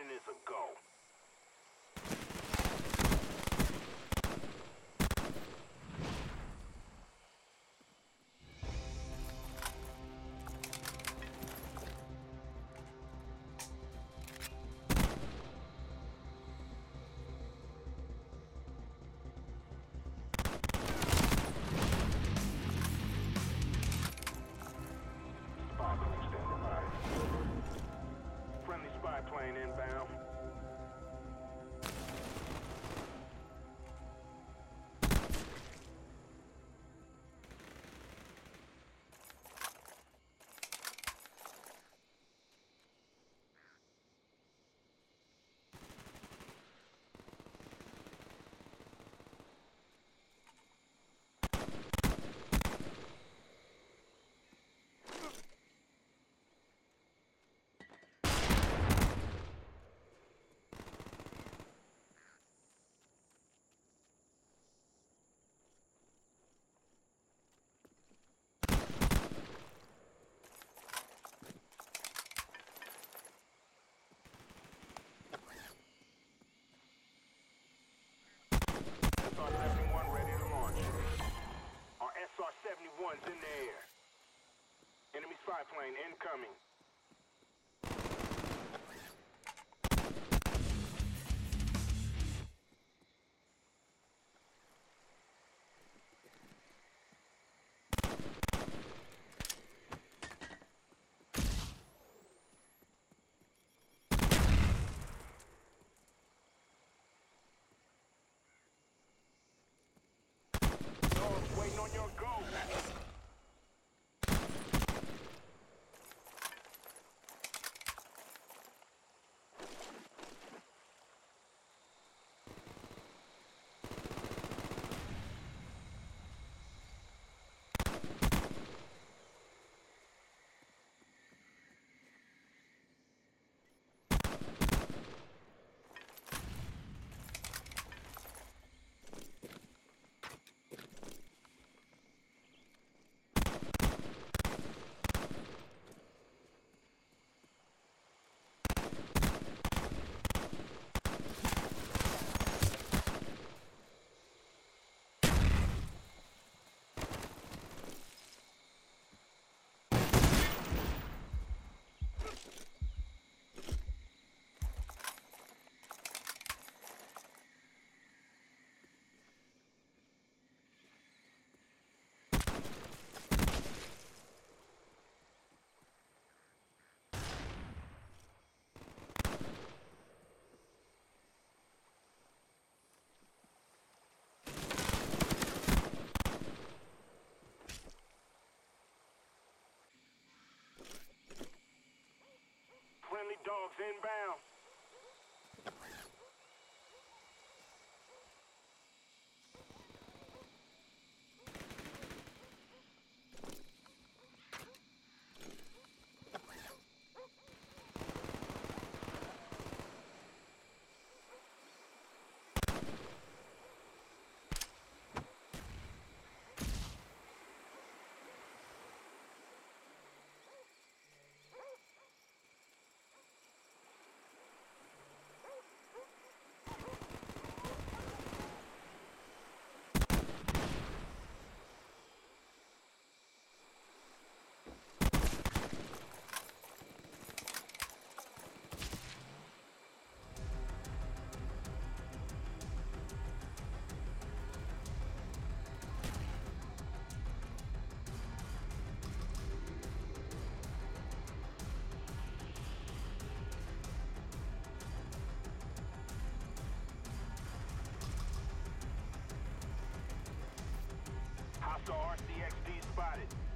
Mission is a go. SR-71's in the air. Enemy spy plane incoming. Hostile RCXD spotted.